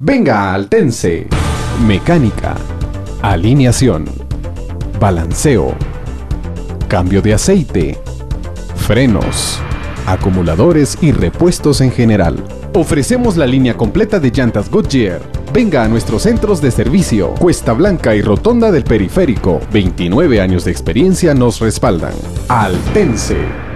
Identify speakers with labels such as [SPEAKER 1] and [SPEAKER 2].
[SPEAKER 1] Venga, Altense. Mecánica, alineación, balanceo, cambio de aceite, frenos, acumuladores y repuestos en general. Ofrecemos la línea completa de llantas Goodyear. Venga a nuestros centros de servicio, Cuesta Blanca y Rotonda del Periférico. 29 años de experiencia nos respaldan. Altense.